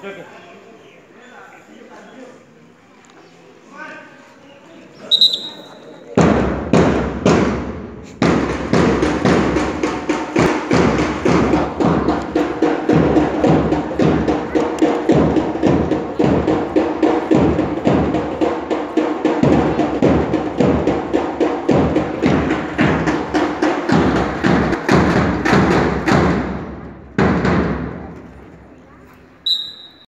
Check it.